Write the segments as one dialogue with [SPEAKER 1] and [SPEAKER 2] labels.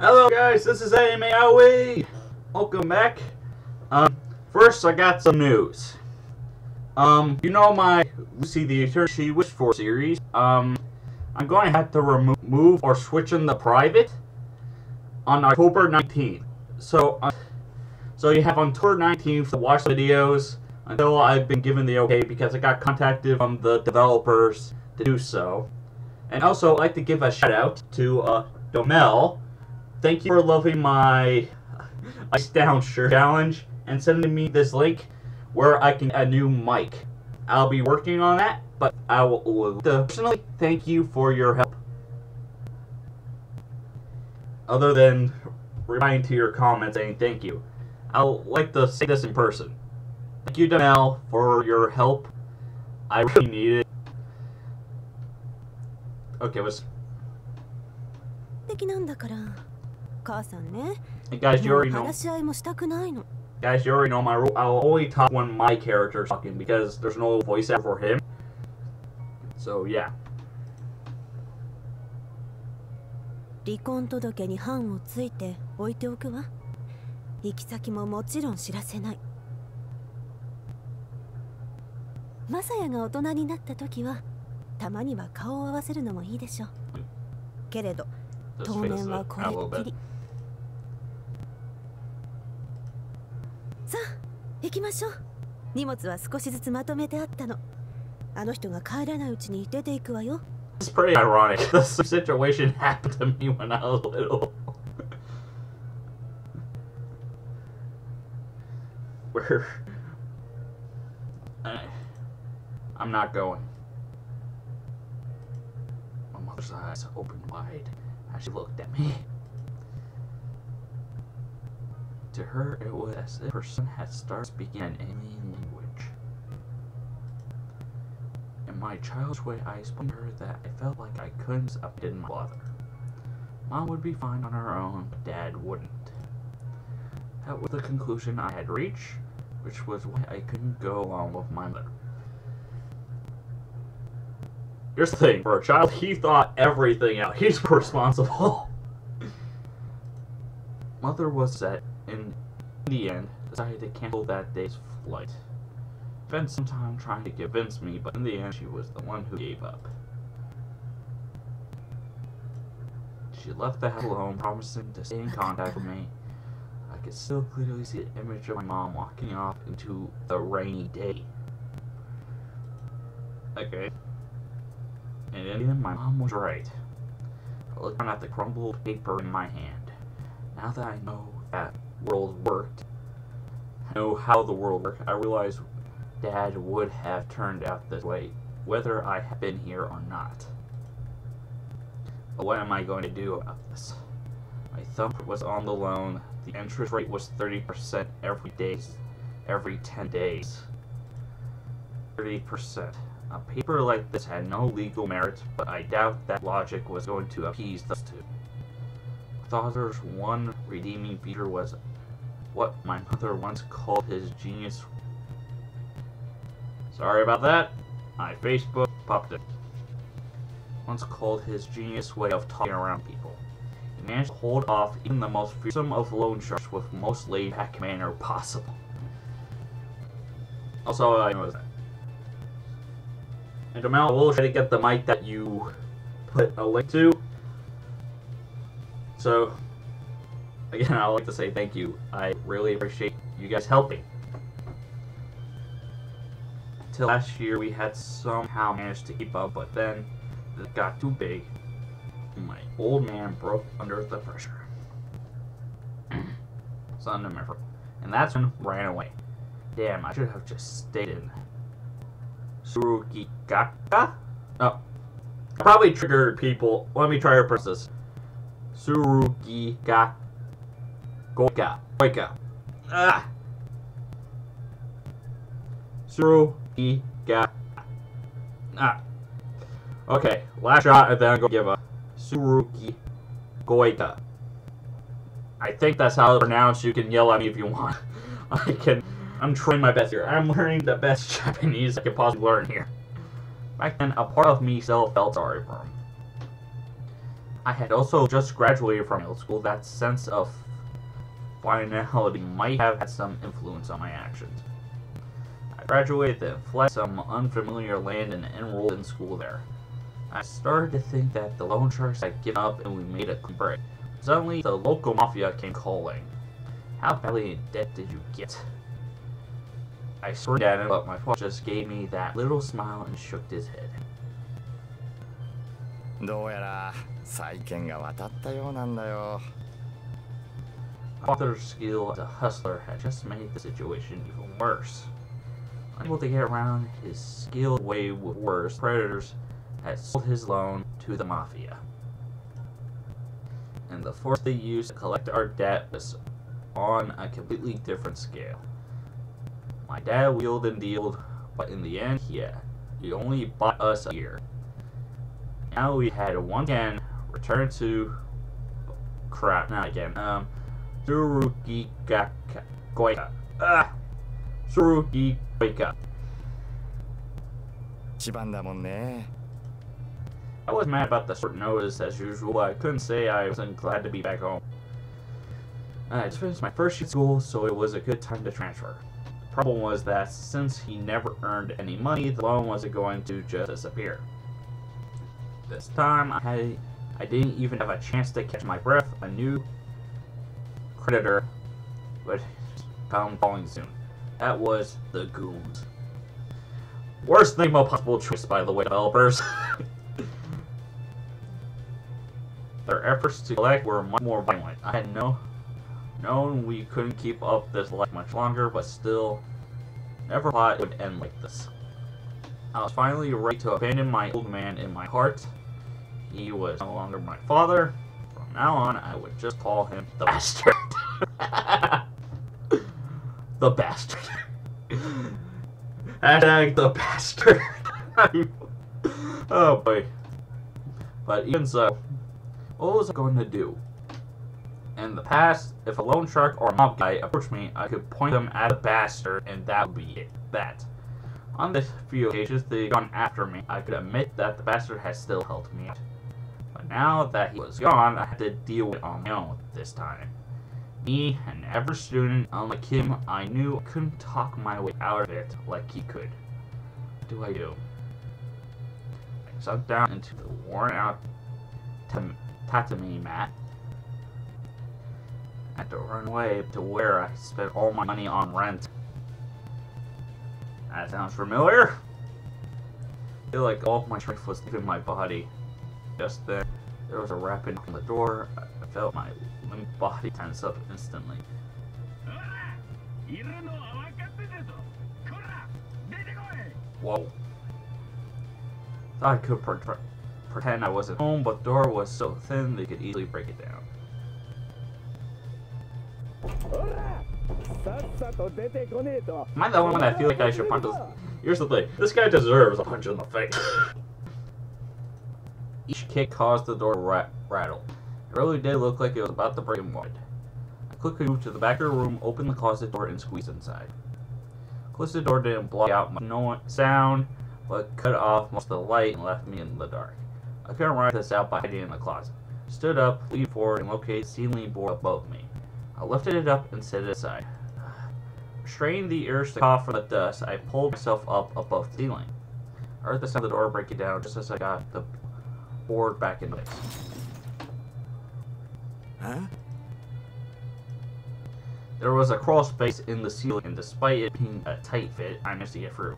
[SPEAKER 1] Hello guys, this is Anime Aoi. Welcome back. Um, first I got some news. Um, you know my Lucy the Eternity She Wished For series. Um, I'm going to have to remove or switch in the private on October 19th. So, uh, so you have on October 19th to watch the videos until I've been given the okay because I got contacted from the developers to do so. And also, I'd like to give a shout out to uh, Dommel. Thank you for loving my Ice Down shirt challenge and sending me this link where I can get a new mic. I'll be working on that, but I will personally thank you for your help. Other than replying to your comments saying thank you, I'll like to say this in person. Thank you, Domel, for your help. I really need it. Okay, was
[SPEAKER 2] 的なんだから 母さんね
[SPEAKER 1] guys, you already know.
[SPEAKER 2] 話し合いもしたくないの
[SPEAKER 1] Guys, you already know my rule. I'll only talk when my character's talking because there's no voice actor for him. So yeah.
[SPEAKER 2] 離婚届に判をついて置いておくわ行き先ももちろん知らせないマサヤが大人になった時はたまには顔を合わせるのもいいでしょうけれど当面はこれっき.り行きましょう荷物は少しずつまとめてあったのあの人が帰らないうちに出ていくわよ
[SPEAKER 1] It's pretty ironic. This situation happened to me when I was little. Where I, I'm not going. My mother's eyes opened wide as she looked at me. To her, it was as if a person had started speaking an alien language. In my childish way, I explained to her that I felt like I couldn't update my father. Mom would be fine on her own, but Dad wouldn't. That was the conclusion I had reached, which was why I couldn't go along with my mother. Here's the thing, for a child, he thought everything out. He's responsible. Mother was set, in the end, decided to cancel that day's flight. Spent some time trying to convince me, but in the end, she was the one who gave up. She left the house alone, promising to stay in contact with me. I could still clearly see the image of my mom walking off into the rainy day. Okay. And in the end, my mom was right. I looked down at the crumbled paper in my hand. Now that I know that world worked, know how the world worked, I realize Dad would have turned out this way, whether I had been here or not. But what am I going to do about this? My thumb was on the loan. The interest rate was 30% every day, every 10 days. 30%. A paper like this had no legal merit, but I doubt that logic was going to appease those two. Father's one redeeming feature was what my mother once called his genius Sorry about that. My Facebook popped it. Once called his genius way of talking around people. He managed to hold off even the most fearsome of loan sharks with most laid-back manner possible. Also, I noticed that. And Jamal, will try to get the mic that you put a link to. So, again, I'd like to say thank you. I really appreciate you guys helping. Till last year, we had somehow managed to keep up, but then it got too big. My old man broke under the pressure. Son of a And that's when ran away. Damn, I should have just stayed in. Surugigaka? Oh. I probably triggered people. Let me try to pronounce this. Surugiga. Goika. Goika. Ah! Surugiga. Ah. Okay, last shot, and then I'm gonna give a Surugi Goika. I think that's how it's pronounced. You can yell at me if you want. I can. I'm trying my best here. I'm learning the best Japanese I can possibly learn here. Back then, a part of me still felt sorry for him. I had also just graduated from middle school. That sense of finality might have had some influence on my actions. I graduated, then fled some unfamiliar land and enrolled in school there. I started to think that the loan sharks had given up and we made a clean break. Suddenly, the local mafia came calling. How badly in debt did you get? I screamed at him, but my father just gave me that little smile and shook his head.
[SPEAKER 3] どうやら債権が渡ったようなんだよ
[SPEAKER 1] Father's skill as a hustler had just made the situation even worse. Unable to get around his skilled way worse, predators had sold his loan to the mafia. And the force they used to collect our debt was on a completely different scale. My dad wheeled and dealed, but in the end, yeah, he only bought us a year. Now we had once again returned to crap, not again. Um, Surugi Gaka Goika. Ah! Surugi Goika.
[SPEAKER 3] 一番だもんね
[SPEAKER 1] I was mad about the short notice as usual, but I couldn't say I wasn't glad to be back home. I just finished my first year of school, so it was a good time to transfer. The problem was that since he never earned any money, the loan wasn't going to just disappear. This time, I had, I didn't even have a chance to catch my breath. A new creditor but found falling soon. That was the Goons. Worst name of possible choice, by the way, developers. Their efforts to collect were much more violent. I had no known we couldn't keep up this life much longer, but still never thought it would end like this. I was finally ready to abandon my old man in my heart. He was no longer my father. Now on, I would just call him the bastard. the bastard. Hashtag the bastard. oh boy. But even so, what was I going to do? In the past, if a loan shark or mob guy approached me, I could point them at the bastard and that would be it. That. On this few occasions they gone after me, I could admit that the bastard has still helped me out. But now that he was gone, I had to deal with it on my own this time. Me, an average student, unlike him, I knew I couldn't talk my way out of it like he could. What do I do? I sunk down into the worn out tam- tatami mat. I had to run away to where I spent all my money on rent. That sounds familiar. I feel like all my strength was leaving my body just then, There was a rapid knock on the door. I felt my limp body tense up instantly. Whoa. Thought I could pre pretend I was at home, but the door was so thin they could easily break it down. Am I the only one that feels like I should punch this? Here's the thing, this guy deserves a punch in the face. Kick caused the door to ra- rattle. It really did look like it was about to break in wide. I quickly moved to the back of the room, opened the closet door, and squeezed inside. Closed the door didn't block out much no sound, but cut off most of the light and left me in the dark. I couldn't ride this out by hiding in the closet. Stood up, leaned forward, and located the ceiling board above me. I lifted it up and set it aside. Restraining the urge to cough from the dust, I pulled myself up above the ceiling. I heard the sound of the door breaking down just as I got the board back in place.
[SPEAKER 3] Huh?
[SPEAKER 1] There was a crawl space in the ceiling, and despite it being a tight fit, I managed to get through.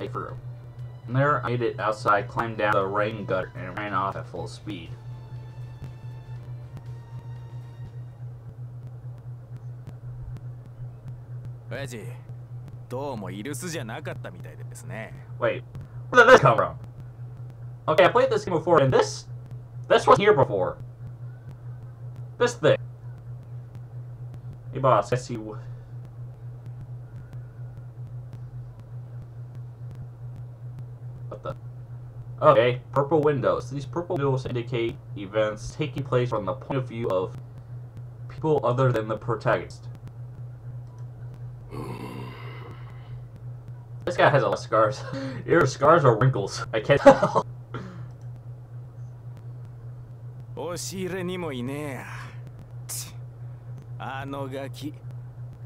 [SPEAKER 1] Get through. From there, I made it outside, climbed down the rain gutter, and ran off at full speed. Wait, where did that come from? Okay, I played this game before, and this, this was here before. This thing. Hey, boss, I see. What the? Okay, purple windows. These purple windows indicate events taking place from the point of view of people other than the protagonist. This guy has a lot of scars. Either scars or wrinkles. I can't tell.
[SPEAKER 4] 押し入れにもいねえや。ちあのガキ。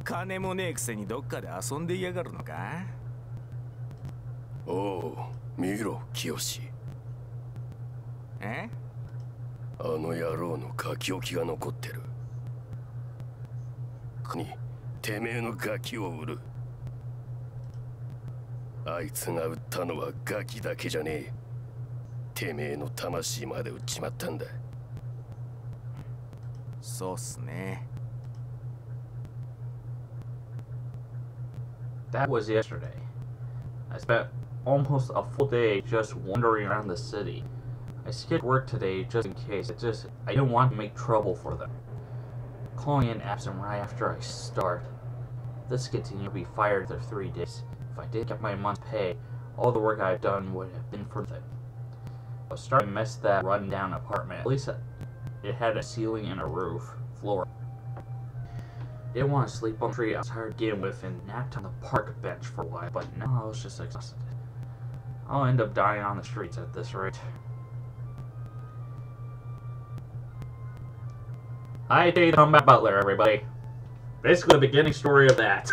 [SPEAKER 4] 金もねえくせにどっかで遊んでいやがるのか？
[SPEAKER 5] おお見ろ清
[SPEAKER 4] え？
[SPEAKER 5] あの野郎の書き置きが残ってる。にてめえのガキを売る。あいつが売ったのはガキだけじゃねえ。てめえの魂まで売っちまったんだ
[SPEAKER 4] そうっすね
[SPEAKER 1] That was yesterday. I spent almost a full day just wandering around the city. I skipped work today just in case. It just I didn't want to make trouble for them. Calling in absent right after I start. This continued to be fired after three days. If I didn't get my month's pay, all the work I've done would have been for nothing. I was starting to miss that run-down apartment. At least it had a ceiling and a roof, floor. Didn't want to sleep on the tree. I was tired getting with and napped on the park bench for a while, but now I was just exhausted. I'll end up dying on the streets at this rate. Hayate the Combat Butler, everybody. Basically, the beginning story of that.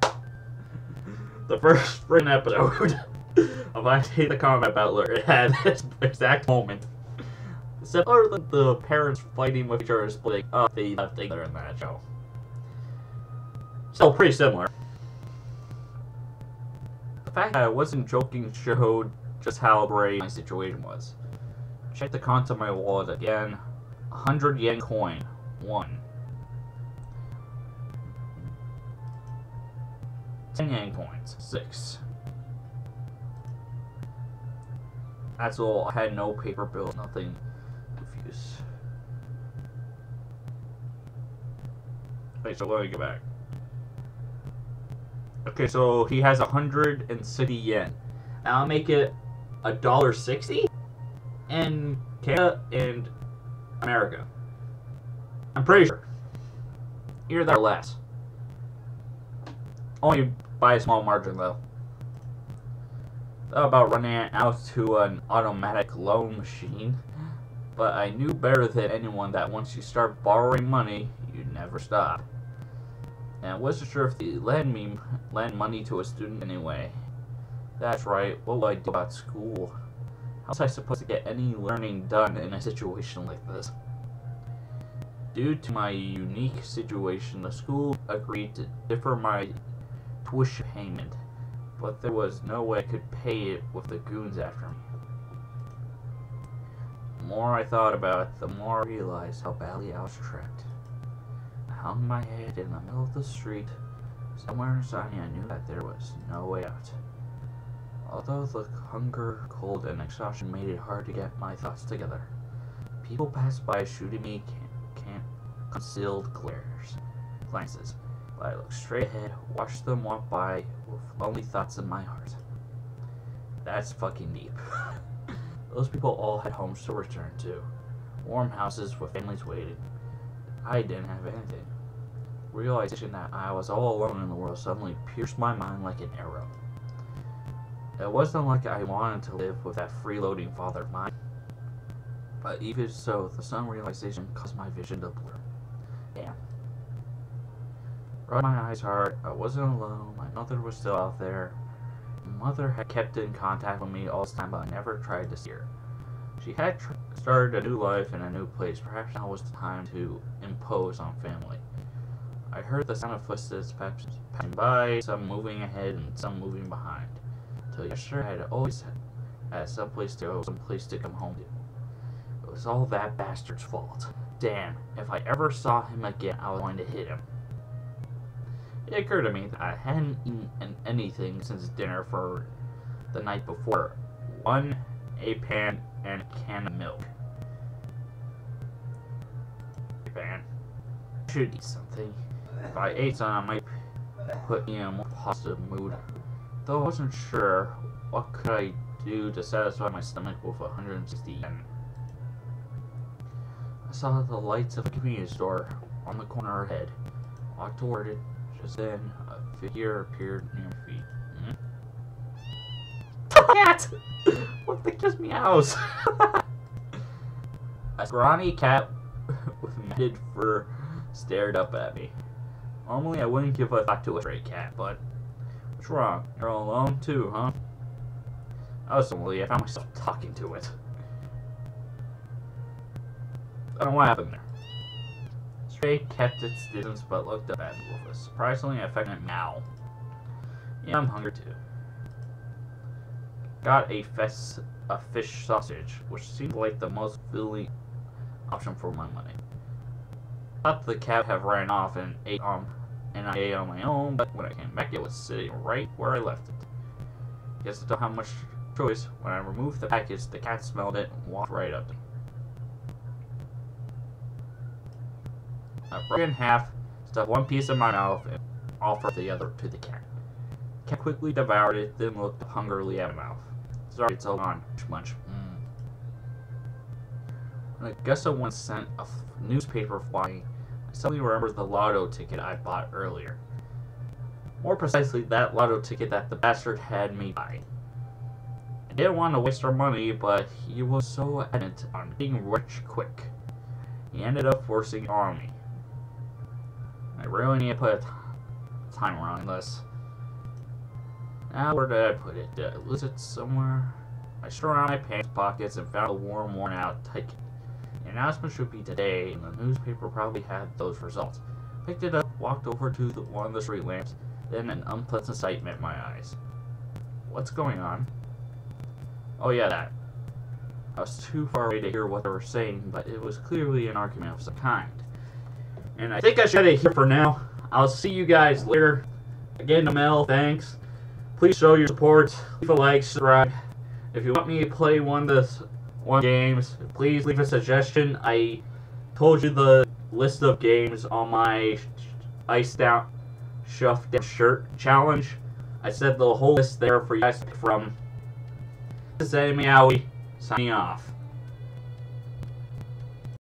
[SPEAKER 1] the first spring episode of Hayate the Combat Butler. It had this exact moment. Except than the parents fighting with each other, splitting up, uh, the left together in that show. Still pretty similar. The fact that I wasn't joking showed just how brave my situation was. Check the contents of my wallet again. 100 yen coin. 1. 10 yen coins. 6. That's all. I had no paper bill, nothing confused. Wait, so let me get back. Okay, so he has 160 yen. And city yen. I'll make it a dollar sixty in Canada and America. I'm pretty sure. Either that or less. Only by a small margin, though. About running out to an automatic loan machine, but I knew better than anyone that once you start borrowing money, you never stop. And I wasn't sure if they lend me lend money to a student anyway. That's right, what will I do about school? How was I supposed to get any learning done in a situation like this? Due to my unique situation, the school agreed to defer my tuition payment, but there was no way I could pay it with the goons after me. More I thought about it, the more I realized how badly I was trapped. I hung my head in the middle of the street. Somewhere inside me I knew that there was no way out. Although the hunger, cold, and exhaustion made it hard to get my thoughts together. People passed by shooting me can't, can't concealed glares, glances. But I looked straight ahead, watched them walk by with lonely thoughts in my heart. That's fucking deep. Those people all had homes to return to. Warm houses with families waiting. I didn't have anything. Realization that I was all alone in the world suddenly pierced my mind like an arrow. It wasn't like I wanted to live with that freeloading father of mine. But even so, the sudden realization caused my vision to blur. Damn. Rubbed my eyes hard, I wasn't alone, my mother was still out there. Mother had kept in contact with me all this time, but I never tried to see her. She had started a new life in a new place. Perhaps now was the time to impose on family. I heard the sound of footsteps passing by, some moving ahead and some moving behind. Till yesterday I had always had some place to go, some place to come home to. It was all that bastard's fault. Damn, if I ever saw him again, I was going to hit him. It occurred to me that I hadn't eaten anything since dinner for the night before. One, a pan, and a can of milk. A pan. I should eat something. If I ate some, I might put me in a more positive mood. Though I wasn't sure what could I do to satisfy my stomach with 160 yen. I saw the lights of a convenience store on the corner ahead. Walked toward it. Just then, a figure appeared near my feet. Hmm? Cat! what the kiss me house? A scrawny cat with matted fur stared up at me. Normally, I wouldn't give a fuck to a stray cat, but what's wrong? You're all alone too, huh? I was suddenly I found myself talking to it. I don't know what happened there. Stray kept its distance but looked up at me with a surprisingly affectionate meow. Yeah, I'm hungry too. Got a, fes a fish sausage, which seemed like the most filling option for my money. Thought the cat have ran off and ate on and I ate on my own, but when I came back it was sitting right where I left it. Guess I don't have much choice. When I removed the package, the cat smelled it and walked right up to me. I broke it in half, stuffed one piece in my mouth, and offered the other to the cat. The cat quickly devoured it, then looked hungrily at my mouth. Sorry, it's all gone. Munch. Mm. When Augusta once sent a newspaper flying, I suddenly remembered the lotto ticket I bought earlier. More precisely, that lotto ticket that the bastard had me buy. I didn't want to waste our money, but he was so adamant on being rich quick. He ended up forcing it on me. I really need to put a timer on this. Now, where did I put it? Did I lose it somewhere? I strode around my pants pockets and found a warm, worn out ticket. The announcement should be today, and the newspaper probably had those results. Picked it up, walked over to the, one of the street lamps, then an unpleasant sight met my eyes. What's going on? Oh yeah, that. I was too far away to hear what they were saying, but it was clearly an argument of some kind. And I think I should end here for now. I'll see you guys later. Again, Mel, thanks. Please show your support. Leave a like, subscribe. If you want me to play one of the one games, please leave a suggestion. I told you the list of games on my Ice Down Shuff Down Shirt challenge. I said the whole list there for you guys to pick from. This is Anime Aoi, signing off.